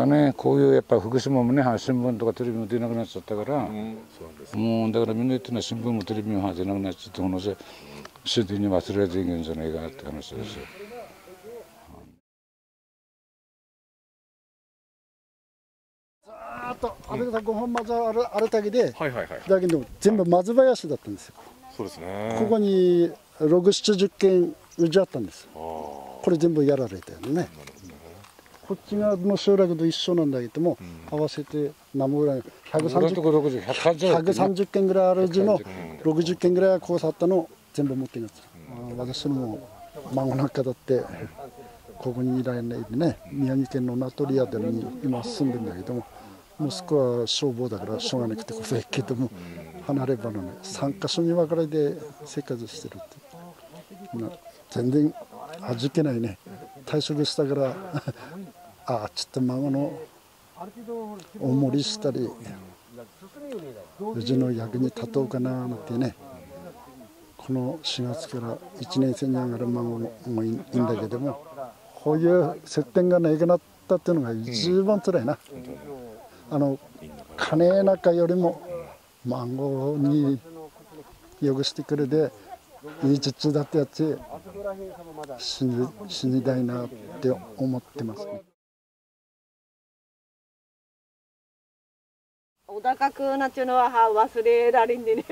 だね。こういうやっぱ福島もね新聞とかテレビも出なくなっちゃったから、うん、もうだからみんな言ってるのは新聞もテレビも出なくなっちゃってこのせ終電に忘れられていけんじゃないかって話ですよ。あとあれが5本まずあるあるだけで、はいはいはい、だけど全部松林だったんですよ。そうですね。ここに6、70件うちあったんです。これ全部やられたよね。こっち側の集落と一緒なんだけども、うん、合わせて何もぐらい。130, 130件ぐらいあるうちの60件。ぐらいはこうさったのを全部持っています、うん、私の孫なんかだってここにいられないでね宮城県の名取屋でに今住んでるんだけども息子は消防だからしょうがなくてこそやけども離れ離れ3か所に分かれて生活してるって全然味気ないね。退職したから ああちょっと孫のお守りしたりうちの役に立とうかななんてね。この4月から1年生に上がる孫もいいんだけどもこういう接点がなくなったっていうのが一番つらいな、あの金なんかよりもマンゴーによくしてくれていい術だったやつ死に死にたいなって思ってます、ね。小高くなっちゅうのは忘れられんでね。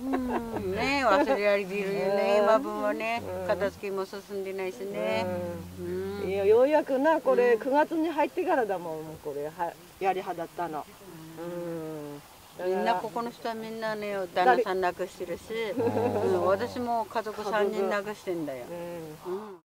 うんね忘れられてるよね今分はね片付けも進んでないしね。うん、いやようやくなこれ9月に入ってからだもんこれはやりはだったの。うん。みんなここの人はみんなね旦那さん亡くしてるし、うん、私も家族3人亡くしてんだよ。うん